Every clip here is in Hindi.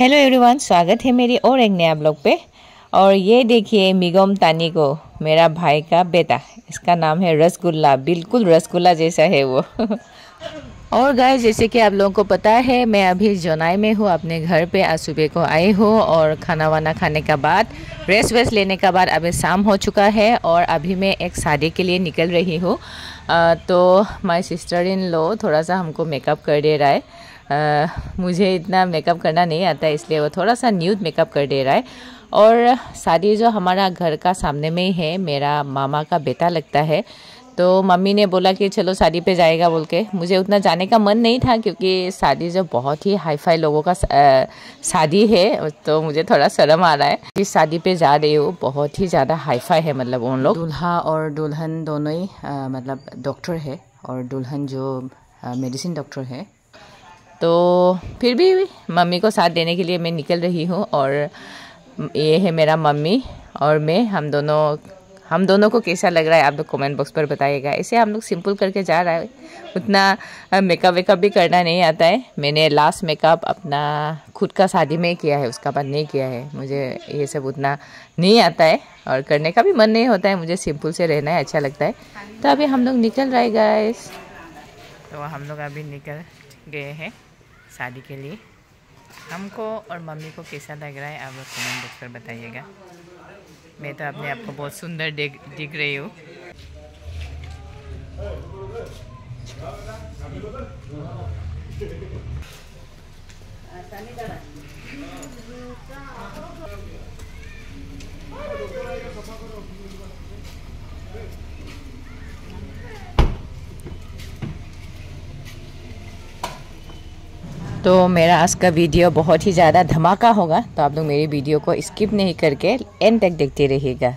हेलो एवरीवन स्वागत है मेरी और एक नया ब्लॉग पे। और ये देखिए मिगम तानी को, मेरा भाई का बेटा। इसका नाम है रसगुल्ला, बिल्कुल रसगुल्ला जैसा है वो। और गाय जैसे कि आप लोगों को पता है, मैं अभी जोनाई में हूँ, अपने घर पे आज सुबह को आई हूँ और खाना वाना खाने का बाद रेस्ट वेस्ट लेने का बाद अभी शाम हो चुका है और अभी मैं एक शादी के लिए निकल रही हूँ। तो माय सिस्टर इन लो थोड़ा सा हमको मेकअप कर दे रहा है। मुझे इतना मेकअप करना नहीं आता इसलिए वो थोड़ा सा न्यूड मेकअप कर दे रहा है। और शादी जो हमारा घर का सामने में ही है मेरा मामा का बेटा लगता है तो मम्मी ने बोला कि चलो शादी पे जाएगा बोल के। मुझे उतना जाने का मन नहीं था क्योंकि शादी जो बहुत ही हाई फाई लोगों का शादी है तो मुझे थोड़ा शर्म आ रहा है। जिस शादी पे जा रही हूँ बहुत ही ज़्यादा हाई फाई है मतलब उन लोग। दूल्हा और दुल्हन दोनों ही आ, मतलब डॉक्टर है और दुल्हन जो मेडिसिन डॉक्टर है तो फिर भी मम्मी को साथ देने के लिए मैं निकल रही हूँ और ये है मेरा मम्मी और मैं, हम दोनों हम दोनों को कैसा लग रहा है आप लोग कमेंट बॉक्स पर बताइएगा। ऐसे हम लोग सिंपल करके जा रहा है। उतना मेकअप वेकअप भी करना नहीं आता है। मैंने लास्ट मेकअप अपना खुद का शादी में किया है, उसका बाद नहीं किया है। मुझे ये सब उतना नहीं आता है और करने का भी मन नहीं होता है। मुझे सिंपल से रहना है अच्छा लगता है। तो अभी हम लोग निकल रहे गाइस तो हम लोग अभी निकल गए हैं। शादी के लिए। हमको और मम्मी को कैसा लग रहा है, आप लोग कमेंट बॉक्स पर बताइएगा। मैं तो अपने आप को बहुत सुंदर दिख दिख रही हूँ। तो मेरा आज का वीडियो बहुत ही ज़्यादा धमाका होगा तो आप लोग मेरी वीडियो को स्किप नहीं करके एंड तक देखते रहिएगा।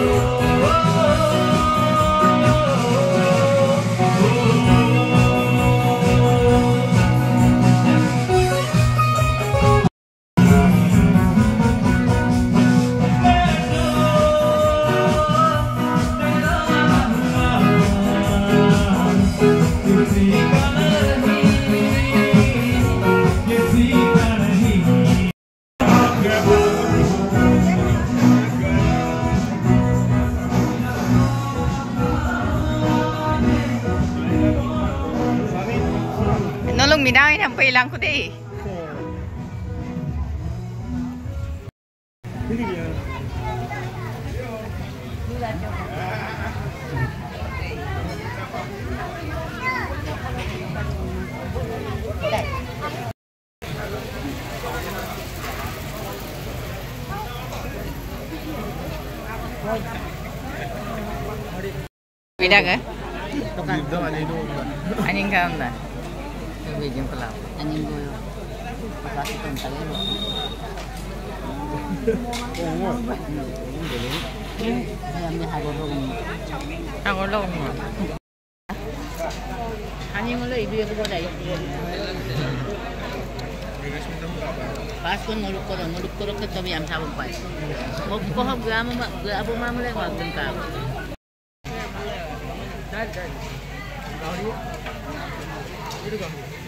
oh, oh. oh. đi đâu em minangin ang pailang ko di. Bidang eh? Bidang ada dua. Anjing kan dah. tubig yung kulaw. Anong gulo? Pagkasi itong talero. Oo nga. Ang galing. Kaya may harurong mo. Ang ulo mo. Anong ulo, ibigay ko pala. Pasko ngulok ko lang. Ngulok ko lang ito may amtawang pa. Huwag ko ha, grabo mamulay. Huwag din ka. Dad, dad. Ang gawin mo? てるかも。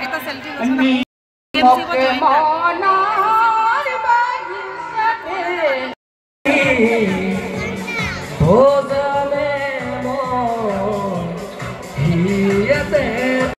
Esta es el